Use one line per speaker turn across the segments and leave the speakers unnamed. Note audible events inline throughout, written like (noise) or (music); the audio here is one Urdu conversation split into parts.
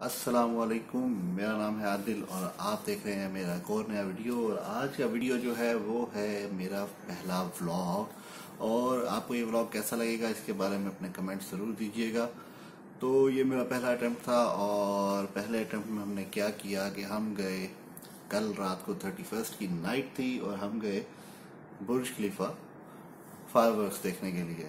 السلام علیکم، میرا نام ہے عادل اور آپ دیکھ رہے ہیں میرا ایک اور نیا ویڈیو اور آج کا ویڈیو جو ہے وہ ہے میرا پہلا ولاگ اور آپ کو یہ ولاگ کیسا لگے گا اس کے بارے میں اپنے کمنٹ ضرور دیجیے گا۔ تو یہ میرا پہلا اٹیمپٹ تھا اور پہلے اٹیمپٹ میں ہم نے کیا کیا کہ ہم گئے کل رات کو تھرٹی فرسٹ کی نائٹ تھی اور ہم گئے برج خلیفہ فائر ورکس دیکھنے کے لیے۔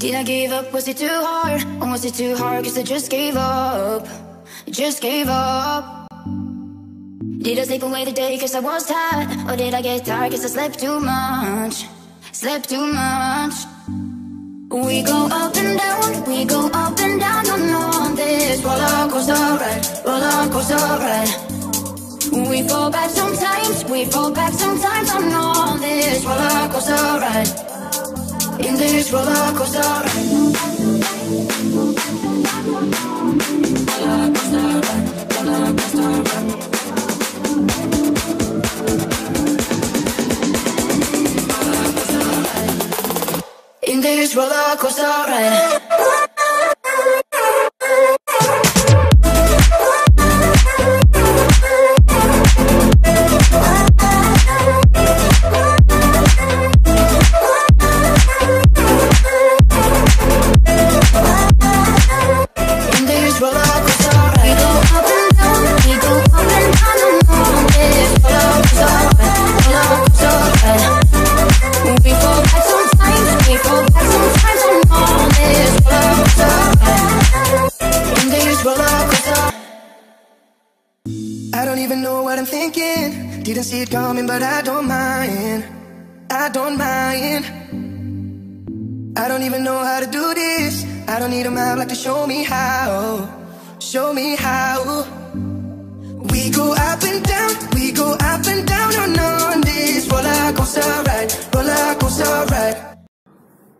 Did I give up? Was it too hard? Or was it too hard? Cause I just gave up Just gave up Did I sleep away the day cause I was tired? Or did I get tired cause I slept too much? Slept too much. We go up and down, we go up and down on, on this roller coaster ride, roller coaster ride. We fall back sometimes, we fall back sometimes on, on this roller coaster ride. In this roller coaster ride. Roller coaster ride,
it coming, but I don't mind. I don't mind. I don't even know how to do this. I don't need a map like to show me how. Show me how. We go up and down, we go up and down on, on this roller coaster ride, roller coaster ride.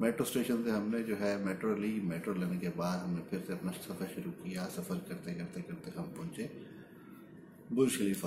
Metro station سے ہم نے جو ہے میٹرو لی، میٹرو لینے کے بعد ہم نے پھر سے اپنا سفر شروع کیا، سفر کرتے کرتے کرتے ہم پہنچے برج خلیفہ۔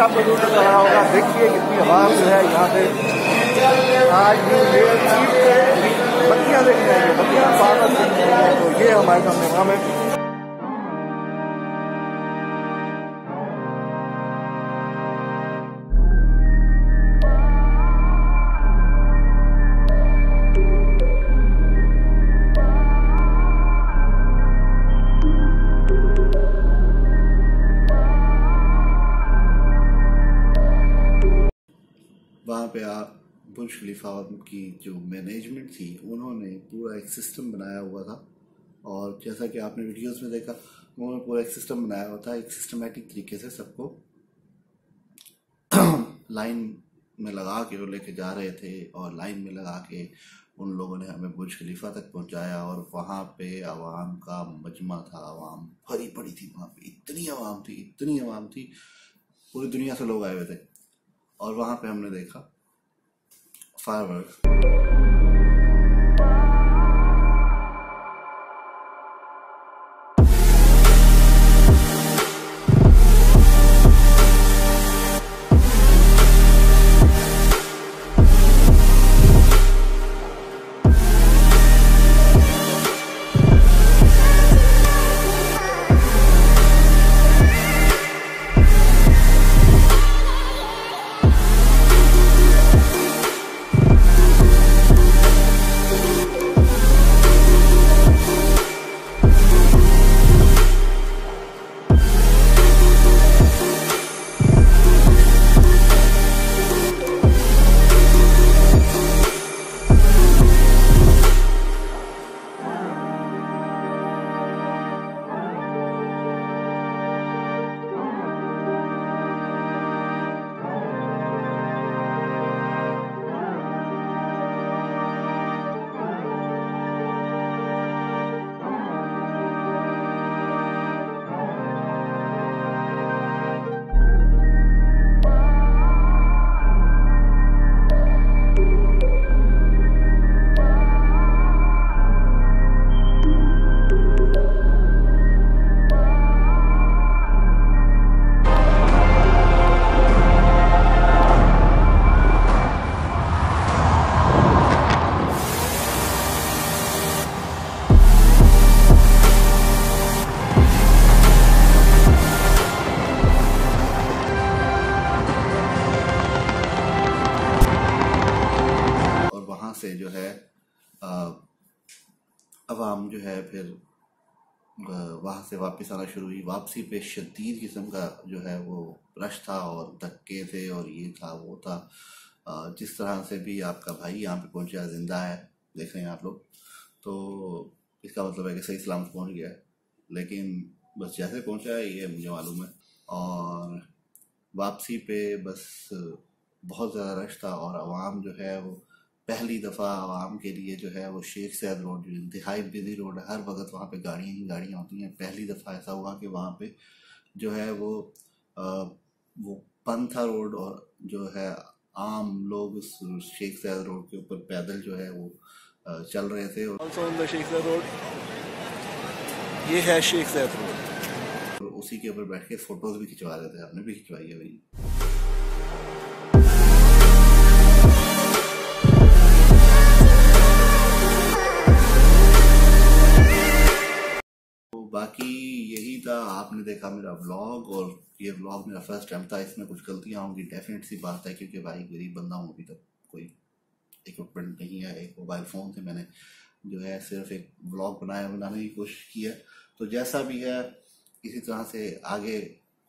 نو آپ کو دور نظر آ رہا ہوگا، دیکھیے کتنی ہوا جو ہے یہاں پہ. آج بھی بتیاں دیکھ رہے گے بتیاں بار دیکھ دیکھنے گے تو یہ ہمارے سامنے نام ہے۔ وہاں پہ آپ برج خلیفہ کی جو مینجمنٹ تھی، انہوں نے پورا ایک سسٹم بنایا ہوا تھا۔ اور جیسا کہ آپ نے ویڈیوز میں دیکھا، انہوں نے پورا ایک سسٹم بنایا ہوا تھا، ایک سسٹمیٹک طریقے سے سب کو (coughs) لائن میں لگا کے وہ لے کے جا رہے تھے اور لائن میں لگا کے ان لوگوں نے ہمیں برج خلیفہ تک پہنچایا۔ اور وہاں پہ عوام کا مجمع تھا، عوام بھری پڑی تھی وہاں پہ۔ اتنی عوام تھی، اتنی عوام تھی، پوری دنیا سے لوگ آئے ہوئے تھے۔ اور وہاں پہ ہم نے دیکھا fireworks. فائر عوام جو ہے پھر وہاں سے واپس آنا شروع ہوئی۔ واپسی پہ شدید قسم کا جو ہے وہ رش تھا اور دھکے تھے اور یہ تھا، وہ تھا۔ جس طرح سے بھی آپ کا بھائی یہاں پہ پہنچا زندہ ہے، دیکھ رہے ہیں آپ لوگ۔ تو اس کا مطلب ہے کہ صحیح سلامت پہنچ گیا۔ ہے لیکن بس جیسے پہنچا ہے یہ مجھے معلوم ہے۔ اور واپسی پہ بس بہت زیادہ رش تھا اور عوام جو ہے وہ پہلی دفعہ عوام کے لیے جو ہے وہ شیخ سید روڈ جو انتہائی بزی روڈ ہے ہر وقت وہاں پہ گاڑیاں ہی گاڑیاں ہوتی ہیں۔ پہلی دفعہ ایسا ہوا کہ وہاں پہ جو ہے وہ وہ پنتھا روڈ اور جو ہے عام لوگ اس شیخ سید روڈ کے اوپر پیدل جو ہے وہ چل رہے تھے
شیخ سید روڈ؟ یہ ہے شیخ سید روڈ۔
اور اسی کے اوپر بیٹھ کے فوٹوز بھی کھنچوا رہے تھے ہم نے بھی کھنچوائی ہے بھائی۔ باقی یہی تھا، آپ نے دیکھا میرا ولاگ اور یہ ولاگ میرا فرسٹ ٹائم تھا، اس میں کچھ غلطیاں ہوں گی ڈیفینیٹ سی بات ہے، کیونکہ بھائی غریب بندہ ہوں، ابھی تک کوئی اکوپمنٹ نہیں ہے، ایک موبائل فون سے میں نے جو ہے صرف ایک ولاگ بنایا، بنانے کی کوشش کی ہے۔ تو جیسا بھی ہے، اسی طرح سے آگے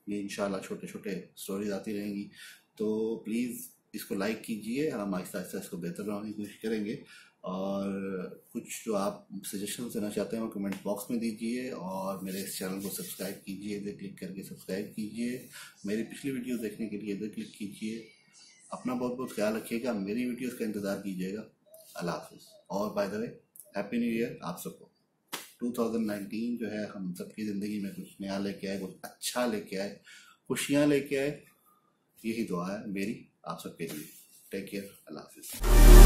یہ انشاءاللہ چھوٹے چھوٹے سٹوریز آتی رہیں گی۔ تو پلیز اس کو لائک کیجیے، ہم آہستہ آہستہ اس کو بہتر بنانے کی کوشش کریں گے۔ اور کچھ جو آپ سجیشن دینا چاہتے ہیں وہ کمنٹ باکس میں دیجیے اور میرے اس چینل کو سبسکرائب کیجیے، ادھر کلک کر کے سبسکرائب کیجیے۔ میری پچھلی ویڈیو دیکھنے کے لیے ادھر کلک کیجیے۔ اپنا بہت بہت خیال رکھیے گا۔ میری ویڈیوز کا انتظار کیجیے گا۔ اللہ حافظ۔ اور by the way happy new year آپ سب کو۔ ٹو تھاؤزنڈ نائنٹین جو ہے، ہم سب کی زندگی میں کچھ نیا لے کے آئے، کچھ اچھا لے کے آئے، خوشیاں لے کے آئے۔ یہی دعا ہے میری آپ سب کے لیے۔ ٹیک کیئر اللہ حافظ۔